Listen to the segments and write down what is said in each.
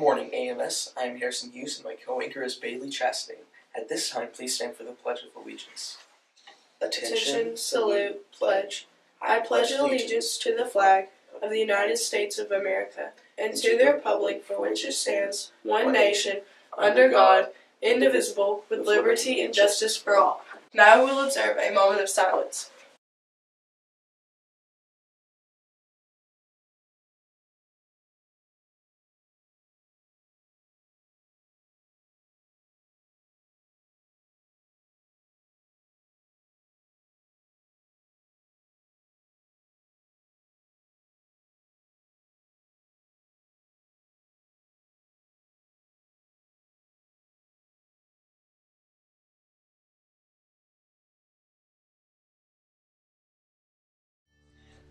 morning, AMS. I am Harrison Hughes and my co-anchor is Bailey Chastain. At this time, please stand for the Pledge of Allegiance. Attention, salute, pledge. I pledge allegiance to the flag of the United States of America and to the republic for which it stands, one nation, under God, indivisible, with liberty and justice for all. Now we will observe a moment of silence.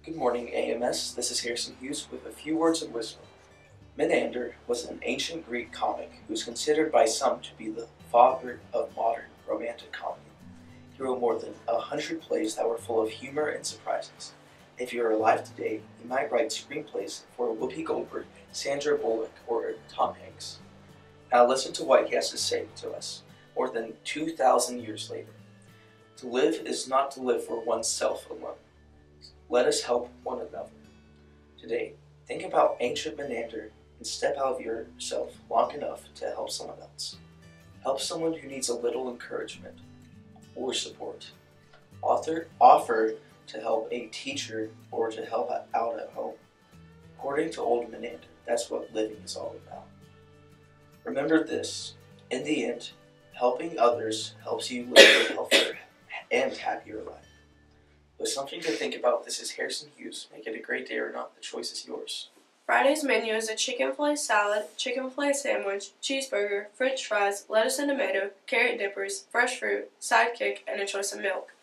Good morning, AMS. This is Harrison Hughes with a few words of wisdom. Menander was an ancient Greek comic who is considered by some to be the father of modern romantic comedy. He wrote more than a hundred plays that were full of humor and surprises. If you are alive today, you might write screenplays for Whoopi Goldberg, Sandra Bullock, or Tom Hanks. Now listen to what he has to say to us more than 2,000 years later. To live is not to live for oneself alone. Let us help one another. Today, think about ancient Menander and step out of yourself long enough to help someone else. Help someone who needs a little encouragement or support. Author, offer to help a teacher or to help out at home. According to old Menander, that's what living is all about. Remember this in the end, helping others helps you live a healthier and happier life. But something to think about. This is Harrison Hughes. Make it a great day or not. The choice is yours. Friday's menu is a chicken fillet salad, chicken fillet sandwich, cheeseburger, french fries, lettuce and tomato, carrot dippers, fresh fruit, sidekick, and a choice of milk.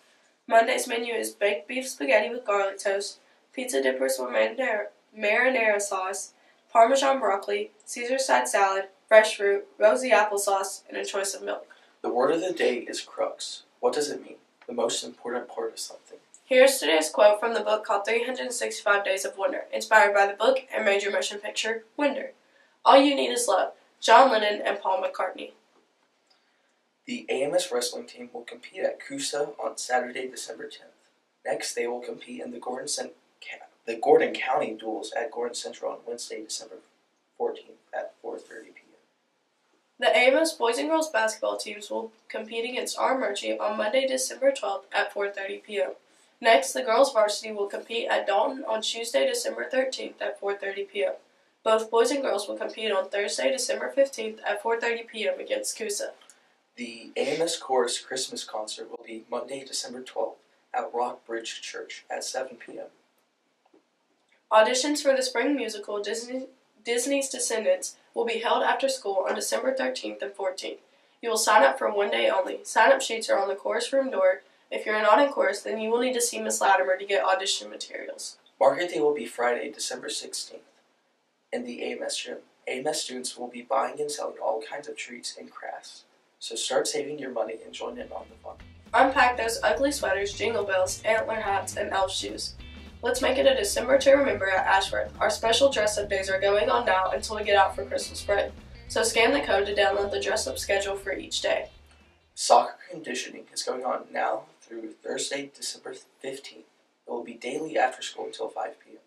Monday's menu is baked beef spaghetti with garlic toast, pizza dippers with marinara, marinara sauce, parmesan broccoli, Caesar side salad, fresh fruit, rosy applesauce, and a choice of milk. The word of the day is crux. What does it mean? The most important part of something. Here's today's quote from the book called 365 Days of Wonder, inspired by the book and major motion picture Wonder. All you need is love. John Lennon and Paul McCartney. The AMS wrestling team will compete at Coosa on Saturday, December 10th. Next, they will compete in the Gordon, Cent- the Gordon County duels at Gordon Central on Wednesday, December 14th at 4:30 p.m. The AMS boys and girls basketball teams will compete against Armuchee on Monday, December 12th at 4:30 p.m. Next, the girls varsity will compete at Dalton on Tuesday, December 13th at 4:30 p.m. Both boys and girls will compete on Thursday, December 15th at 4:30 p.m. against Coosa. The AMS Chorus Christmas concert will be Monday, December 12th at Rockbridge Church at 7 p.m. Auditions for the spring musical Disney, Disney's Descendants will be held after school on December 13th and 14th. You will sign up for one day only. Sign up sheets are on the chorus room door if you're not in chorus, then you will need to see Miss Latimer to get audition materials. Market Day will be Friday, December 16th in the AMS gym. AMS students will be buying and selling all kinds of treats and crafts. So start saving your money and join in on the fun. Unpack those ugly sweaters, jingle bells, antler hats, and elf shoes. Let's make it a December to remember at Ashworth. Our special dress up days are going on now until we get out for Christmas break. So scan the code to download the dress up schedule for each day. Soccer conditioning is going on now through Thursday, December 15th. It will be daily after school until 5 p.m.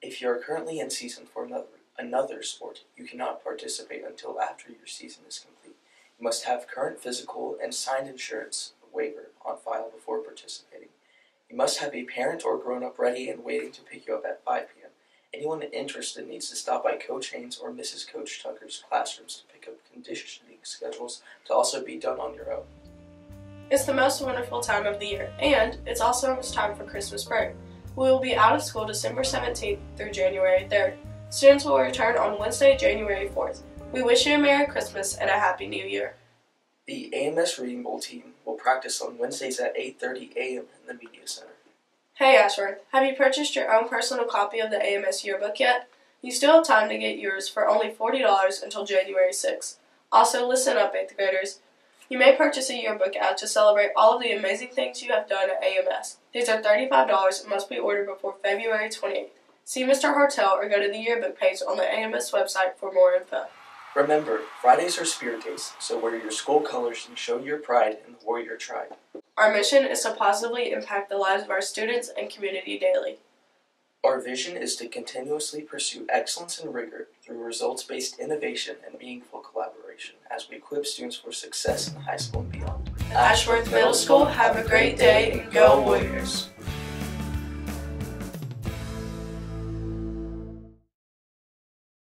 If you are currently in season for another, another sport, you cannot participate until after your season is complete. You must have current physical and signed insurance waiver on file before participating. You must have a parent or grown up ready and waiting to pick you up at 5 p.m. Anyone interested needs to stop by Coach Haynes or Mrs. Coach Tucker's classrooms to pick up conditioning schedules to also be done on your own. It's the most wonderful time of the year, and it's also almost time for Christmas break. We will be out of school December 17th through January 3rd. Students will return on Wednesday, January 4th. We wish you a Merry Christmas and a Happy New Year. The AMS Reading Bowl team will practice on Wednesdays at 8:30 a.m. in the Media Center. Hey Ashworth, have you purchased your own personal copy of the AMS yearbook yet? You still have time to get yours for only $40 until January 6th. Also, listen up, 8th graders. You may purchase a yearbook ad to celebrate all of the amazing things you have done at AMS. These are $35 and must be ordered before February 28th. See Mr. Hartel or go to the yearbook page on the AMS website for more info. Remember, Fridays are Spirit Days, so wear your school colors and show your pride in the Warrior Tribe. Our mission is to positively impact the lives of our students and community daily. Our vision is to continuously pursue excellence and rigor through results based innovation and meaningful collaboration as we equip students for success in high school and beyond. Ashworth Middle School, have a great day and go Warriors!